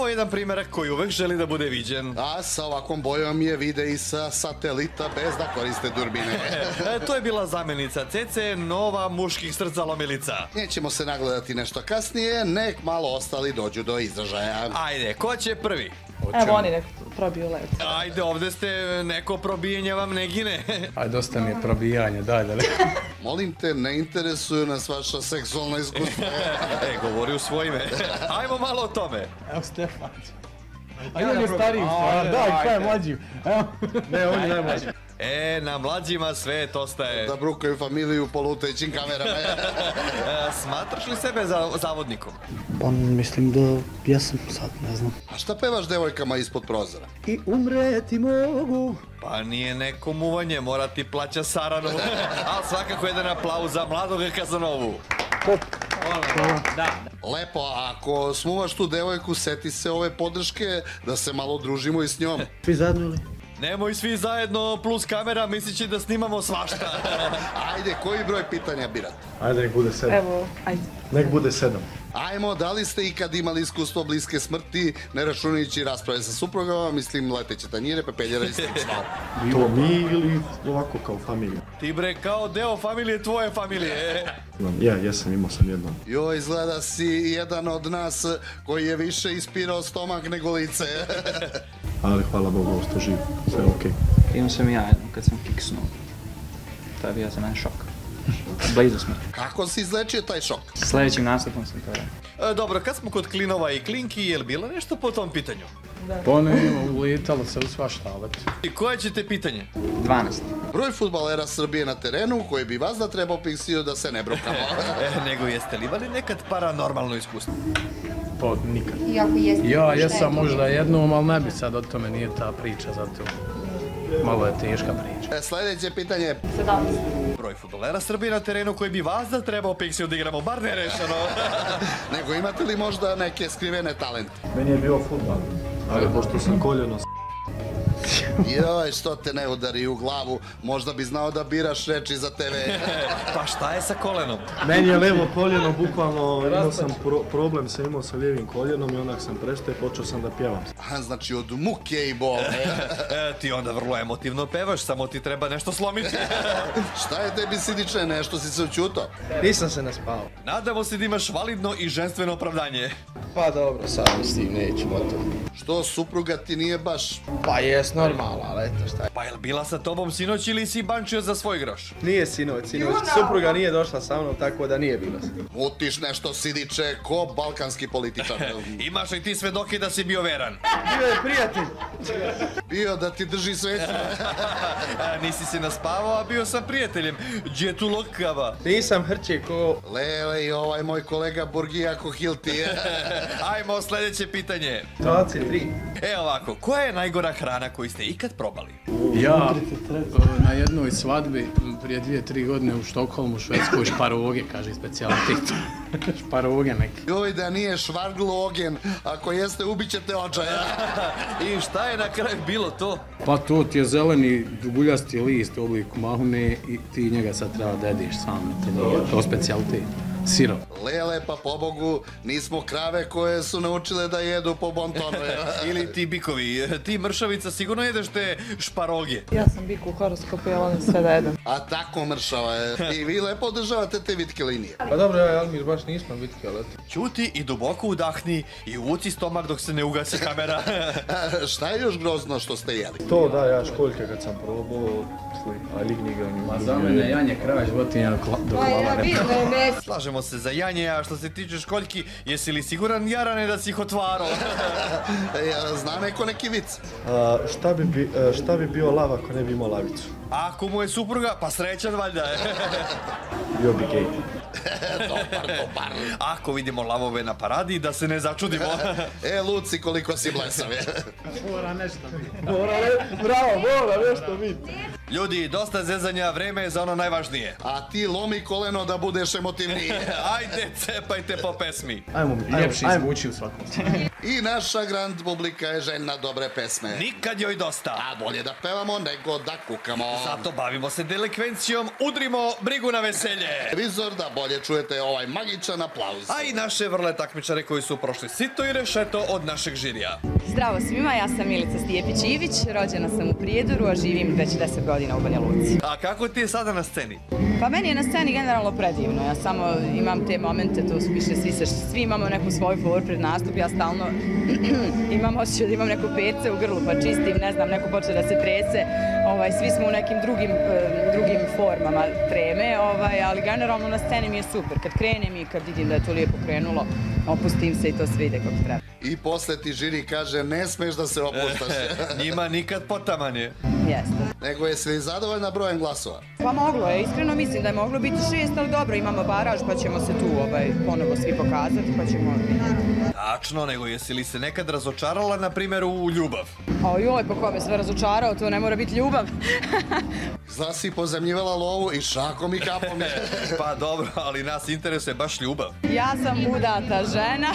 Ovo je jedan primjerak koji uvek želi da bude viđen. A sa ovakvom bojom je vide i sa satelita bez da koriste durbine. E, to je bila zamjenica CC, nova muških srca lomilica. Nećemo se nagledati nešto kasnije, nek malo ostali dođu do izražaja. Ajde, ko će prvi? Evo oni nek probiju led. Ajde, ovdje ste, neko probijenja vam ne gine. Aj, dosta mi je probijanje, daj da Molim te, ne interesuju nas vaša seksualna iskustva. e, govori u svoje ime. Ajmo malo o tome. Evo Stefan. A on je stariji, daj, kaj je mlađi. Ne, on je najmlađi. E, na mlađima svet ostaje. Da brukaju familiju po lutajućim kamerama. E, smatraš li sebe za, zavodnikom? Pa mislim da jesam sad, ne znam. A šta pevaš devojkama ispod prozora? I umreti mogu. Pa nije neko muvanje, mora ti plaća saranu. Ali svakako jedan aplauz za mladog Kazanovu. Lepo, ako smuvaš tu devojku, seti se ove podrške da se malo družimo i s njom. Svi zajedno ili? Nemoj svi zajedno plus kamera mislići da snimamo svašta. Ajde, koji broj pitanja birat? Ajde, nek bude sedam. Evo, ajde. Nek bude sedam. Ajmo, da li ste ikad imali iskustvo bliske smrti, ne računajući rasprave sa suprugama, mislim leteće tanjire, pepeljera i slično. To mi ili ovako kao familija? Ti bre kao deo familije tvoje familije. Ja, jesam, imao sam jedno. Jo, izgleda si jedan od nas koji je više ispirao stomak nego lice. Ali hvala Bogu, što živ. Sve okej. Imao sam i ja jednom kad sam kiksnuo. To je bio za mene šok. Blizu smo. Kako si izlečio taj šok? Sljedećim nastupom sam to. E, dobro, kad smo kod klinova i klinki, je li bilo nešto po tom pitanju? Pa ne, ulitalo se u svašta, ali I koje ćete pitanje? 12. Broj futbalera Srbije na terenu koji bi vas da trebao piksio da se ne brokamo. E, nego jeste li imali nekad paranormalno iskustvo? Pa nikad. Iako jeste Ja, je jesam možda jednom, ali ne bi sad o tome, nije ta priča, zato malo je teška priča. E, Sljedeće pitanje, 17. Broj futbolera Srbije na terenu koji bi vas da trebao Pixi odigramo, bar ne rešeno. nego imate li možda neke skrivene talente? Meni je bio futbal, ali pošto sam koljeno Joj, što te ne udari u glavu, možda bi znao da biraš reči za TV. pa šta je sa kolenom? Meni je levo koljeno, bukvalno imao sam pro- problem sam imao sa lijevim koljenom i onda sam prestao i počeo sam da pjevam. A, znači od muke i bole. E, ti onda vrlo emotivno pevaš, samo ti treba nešto slomiti. Šta je tebi sidiče, nešto si se učuto? Nisam se naspao. Nadamo se da imaš validno i ženstveno opravdanje. Pa dobro, sad s tim nećemo to. Što supruga ti nije baš... Pa normalno, ali eto šta je. Pa jel bila sa tobom sinoć ili si bančio za svoj groš? Nije sinoć, sinoć. Supruga nije došla sa mnom, tako da nije bilo. Mutiš nešto sidiče ko balkanski političar. Imaš li ti svedoke da si bio veran? Bio je prijatelj. Bio da ti drži sveću. A, nisi se naspavao, a bio sam prijateljem. Gdje tu lokava? Nisam hrće ko... Lele i ovaj moj kolega Burgija Kohilti. Ajmo, sljedeće pitanje. Situacije tri. E ovako, koja je najgora hrana koju ste ikad probali? Ja na jednoj svadbi prije dvije, tri godine u Štokholmu, u Švedskoj, šparoge, kaže specijalitet. šparoge neki. Joj da nije švarglo ogen, ako jeste ubit ćete očaja. I šta je na kraju bilo to? Pa to ti je zeleni duguljasti list u obliku mahune i ti njega sad treba da jedeš sam. To nije to specijalitet. Siro. Lele, pa pobogu, nismo krave koje su naučile da jedu po bontonu. Ili ti bikovi, ti mršavica sigurno jedeš te šparoge. Ja sam bik u horoskopu, ja volim sve da jedem. A tako mršava je. I vi lepo održavate te vitke linije. Pa dobro, ja i Almir baš nismo bitki, ali eto. Ćuti i duboko udahni i uvuci stomak dok se ne ugasi kamera. Šta je još grozno što ste jeli? To da, ja školjke kad sam probao, sli, a ligni ga ni Ma za mene janje krava životinja do Pa glava ja ne bilo je mes. Slažemo se za janje, a što se tiče školjki, jesi li siguran Jarane da si ih otvarao? Ja, Zna neko neki vic? A, šta, bi, bi, e, šta bi bio lav ako ne bi imao lavicu? Ako mu je supruga, pa srećan valjda je. Bio bi gej. Ako vidimo lavove na paradi, da se ne začudimo. E, Luci, koliko si blesav je. Mora nešto biti. Mora, bravo, mora nešto biti. Ljudi, dosta zezanja, vreme je za ono najvažnije. A ti lomi koleno da budeš emotivniji. Ajde, cepajte po pesmi. Ajmo, Ljepši ajmo, zvuči u svakom. I naša grand publika je željna dobre pesme. Nikad joj dosta. A bolje da pevamo nego da kukamo. Zato bavimo se delikvencijom, udrimo brigu na veselje. Televizor da bolje čujete ovaj magičan aplauz. A i naše vrle takmičare koji su prošli sito i rešeto od našeg žirija. Zdravo svima, ja sam Milica Stijepić-Ivić, rođena sam u Prijedoru, a živim već 10 godina u Banja Luci. A kako ti je sada na sceni? Pa meni je na sceni generalno predivno, ja samo imam te momente, to su više svi, se, svi imamo neku svoju foru pred nastup, ja stalno imam osjećaj da imam neku pece u grlu, pa čistim, ne znam, neko počne da se trese, ovaj, svi smo u nekim drugim, eh, drugim formama treme, ovaj, ali generalno na sceni mi je super, kad krenem i kad vidim da je to lijepo krenulo, opustim se i to sve ide kako treba. I posle ti žiri kaže ne smeš da se opuštaš. Njima nikad potamanje. Jeste. Nego jesi li zadovoljna brojem glasova? Pa moglo je, iskreno mislim da je moglo biti šest, ali dobro, imamo baraž pa ćemo se tu ovaj, ponovo svi pokazati, pa ćemo Tačno, nego jesi li se nekad razočarala, na primjer, u ljubav? A joj, pa ko me sve razočarao, to ne mora biti ljubav. Zna si pozemljivala lovu i šakom i kapom. Pa dobro, ali nas interesuje baš ljubav. ja sam udata žena.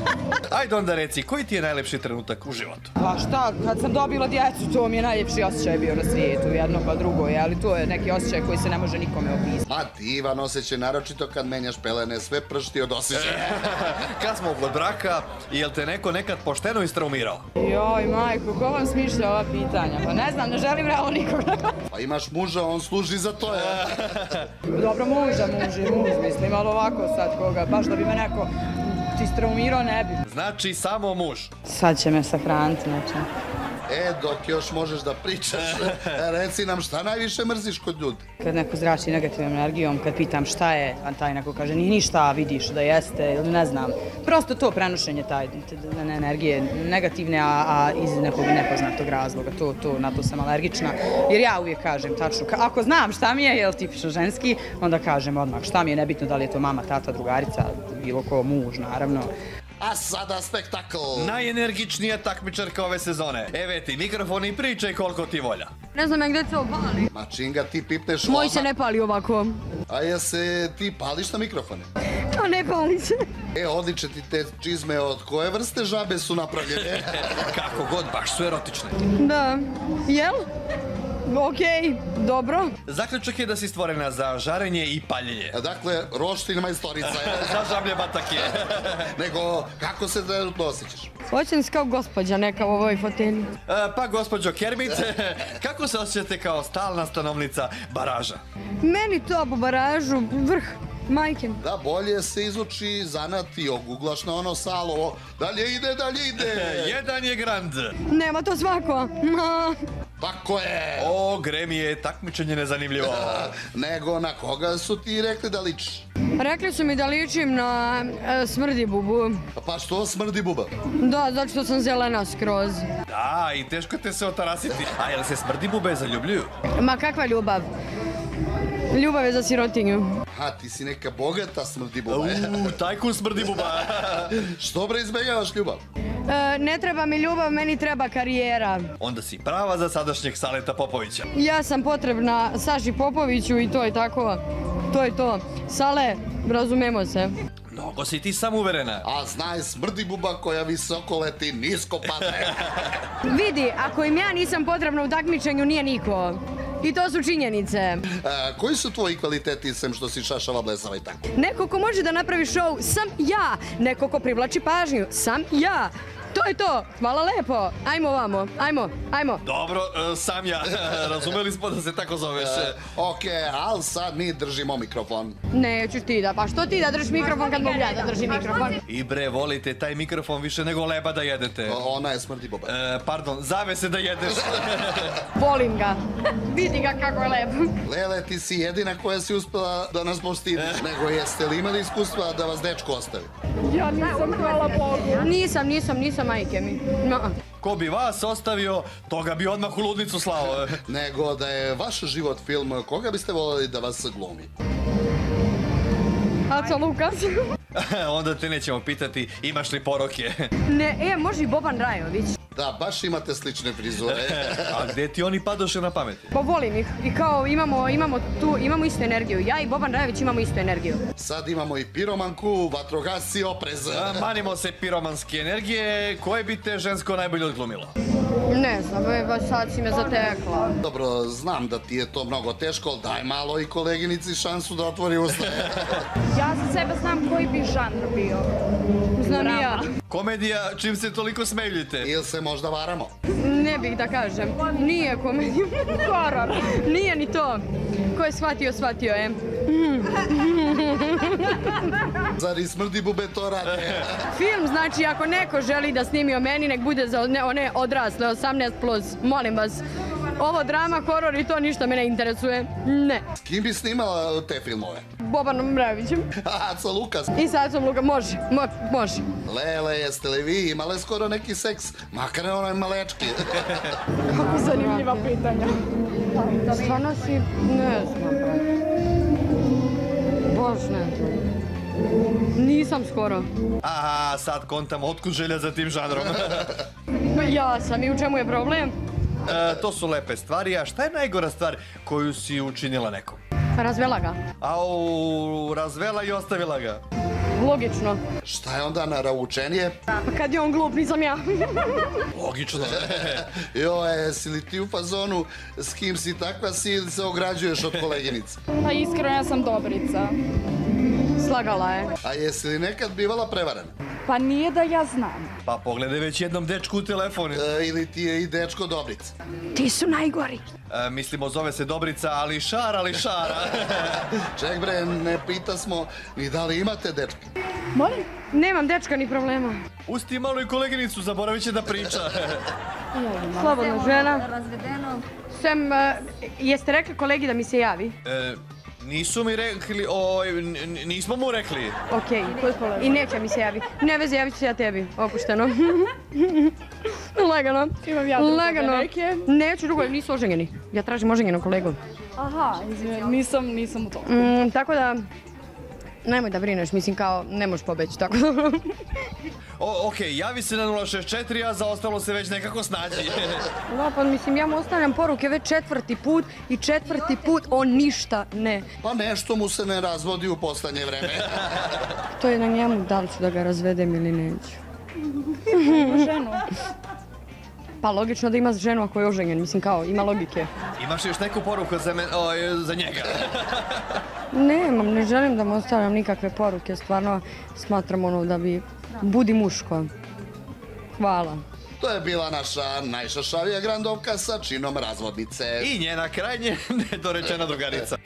Ajde onda reci, koji ti je najlepši trenutak u životu? Pa šta, kad sam dobila djecu, to mi je najljepši osjećaj bio na svijetu, jedno pa drugo je, ali to je neki osjećaj koji se ne može nikome opisati. A divan osjećaj, naročito kad menjaš pelene, sve pršti od osjećaja. Kad smo kod braka, jel te neko nekad pošteno istraumirao? Joj, majko, ko vam smišlja ova pitanja? Pa ne znam, ne želim realno nikoga. Pa imaš muža, on služi za to, ja. Dobro, muža, muž je muž, mislim, ali ovako sad koga, baš da bi me neko istraumirao, ne bi. Znači, samo muž. Sad će me sahraniti, znači. E, dok još možeš da pričaš, reci nam šta najviše mrziš kod ljudi. Kad neko zrači negativnom energijom, kad pitam šta je, a taj neko kaže nije ništa, vidiš da jeste, ili ne znam. Prosto to prenošenje taj, energije negativne, a, a iz nekog nepoznatog razloga. To, to, na to sam alergična. Jer ja uvijek kažem tačno, ako znam šta mi je, jel tipično ženski, onda kažem odmah šta mi je, nebitno da li je to mama, tata, drugarica, bilo ko, muž, naravno. A sada spektakl. Najenergičnija takmičarka ove sezone. Eve ti mikrofon i pričaj koliko ti volja. Ne znam ja gdje to pali. Ma činga ti pipneš Moj se ne pali ovako. A je se ti pališ na mikrofone? A ne pali se. E, odliče ti te čizme od koje vrste žabe su napravljene? Kako god, baš su erotične. Da. Jel? Okej, dobro. Zaključak je da si stvorena za žarenje i paljenje. dakle, roštilj majstorica je. Za žablje batake. Nego, kako se trenutno osjećaš? Hoćem se kao gospođa neka u ovoj fotelji. E, Pa, gospođo Kermit, kako se osjećate kao stalna stanovnica baraža? Meni to po baražu vrh. Majke. Da bolje se izuči zanat i oguglaš na ono salo. Dalje ide, dalje ide. Jedan je grand. Nema to svako. Ma. Tako je. O, Gremi je takmičenje nezanimljivo. Nego na koga su ti rekli da ličiš? Rekli su mi da ličim na e, smrdi bubu. Pa što smrdi buba? Da, zato što sam zelena skroz. Da, i teško te se otarasiti. A jel se smrdi bube zaljubljuju? Ma kakva ljubav? Ljubav je za sirotinju. A ti si neka bogata smrdi buba. U, tajkun smrdi buba. Što bre izbjegavaš ljubav? E, ne treba mi ljubav, meni treba karijera. Onda si prava za sadašnjeg Saleta Popovića. Ja sam potrebna Saši Popoviću i to je tako. To je to. Sale, razumemo se. Mnogo si ti samouverena. A znaj smrdi buba koja visoko leti, nisko pade. Vidi, ako im ja nisam potrebna u takmičenju, nije niko. I to su činjenice. A, koji su tvoji kvaliteti sem što si šašava, blesava i tako? Neko ko može da napravi show, sam ja. Neko ko privlači pažnju, sam ja. To je to. Hvala lepo. Ajmo vamo. Ajmo, ajmo. Dobro, e, sam ja. Razumeli smo da se tako zoveš. Ok, ali sad mi držimo mikrofon. Neću ti da, pa što ti da držiš mikrofon kad mogu ja da držim mikrofon? I bre, volite taj mikrofon više nego leba da jedete. O, Ona je smrdi buba. E, pardon, zave se da jedeš. Volim ga. Vidi ga kako je lep. Lele, ti si jedina koja si uspela da nas postidiš. Nego jeste li imali iskustva da vas dečko ostavi? Ja nisam, hvala Bogu. Nisam, nisam, nisam majke mi. No. Ko bi vas ostavio, toga bi odmah u ludnicu slao. Nego da je vaš život film, koga biste voljeli da vas glumi? Aca Lukas. Onda te nećemo pitati imaš li poroke. Ne, e, može i Boban Rajović. Da, baš imate slične frizure. A gdje ti oni padoše na pameti? Pa volim ih i kao imamo, imamo tu, imamo istu energiju. Ja i Boban Rajović imamo istu energiju. Sad imamo i piromanku, vatrogasci, oprez. A, Manimo se piromanske energije, koje bi te žensko najbolje odglumilo? Ne znam, e, baš sad si me zatekla. Dobro, znam da ti je to mnogo teško, ali daj malo i koleginici šansu da otvori usta. Ja za sebe znam koji bi žanr bio. Znam i ja. Komedija, čim se toliko smejljite. Ili se možda varamo? Ne bih da kažem. Nije komedija. Horor. Nije ni to. Ko je shvatio, shvatio je. Zar i smrdi bube to rade? Film, znači, ako neko želi da snimi o meni, nek bude za ne, one odrasle, 18+. Plus. Molim vas. Ovo drama, horor i to ništa me ne interesuje. Ne. S kim bi snimala te filmove? Bobanom Mravićem. A, sa Lukas. I sad sam Luka, može, mo- može. Lele, jeste li vi imale skoro neki seks? Makar ne onaj malečki. Kako zanimljiva pitanja. Stvarno si, ne znam, brate. Baš ne znam. Nisam skoro. Aha, sad kontam otkud želja za tim žanrom. Ja sam i u čemu je problem? E, to su lepe stvari, a šta je najgora stvar koju si učinila nekom? Razvela ga. Au, razvela i ostavila ga. Logično. Šta je onda naravučenije? Pa kad je on glup, nisam ja. Logično. Jo, jesi li ti u fazonu s kim si takva si ili se ograđuješ od koleginice? Pa iskreno ja sam Dobrica. Slagala je. A jesi li nekad bivala prevarena? Pa nije da ja znam. Pa pogledaj već jednom dečku u telefon. E, E, ili ti je i dečko Dobrica? Ti su najgori. mislimo, zove se Dobrica, ali šara, ali šara. Ček bre, ne pita smo ni da li imate dečka. Molim? Nemam dečka ni problema. Usti malo i koleginicu, zaboravit će da priča. Slobodna žena. Sem, e, jeste rekli kolegi da mi se javi? E, nisu mi rekli, oj, nismo mu rekli. Okej. I neće mi se javi. Ne veze, javit ću se ja tebi. Opušteno. Lagano. Imam ja druge Lagano. neke. Neću drugo, nisu oženjeni. Ja tražim oženjenog kolegu. Aha, nisam, nisam u to. Mm, tako da, nemoj da brineš, mislim kao, ne možeš pobeći, tako da. O, okej, javi se na 064, a za ostalo se već nekako snađi. Da, pa mislim, ja mu ostavljam poruke već četvrti put i četvrti put on ništa ne. Pa nešto mu se ne razvodi u poslednje vreme. To je na njemu, da li ću da ga razvedem ili neću. Ženu. Pa logično da ima ženu ako je oženjen, mislim kao, ima logike. Imaš još neku poruku za, men, oj, za njega? Nemam, ne želim da mu ostavljam nikakve poruke, stvarno smatram ono da bi, budi muško. Hvala. To je bila naša najšašavija grandovka sa činom razvodnice. I njena krajnje nedorečena drugarica.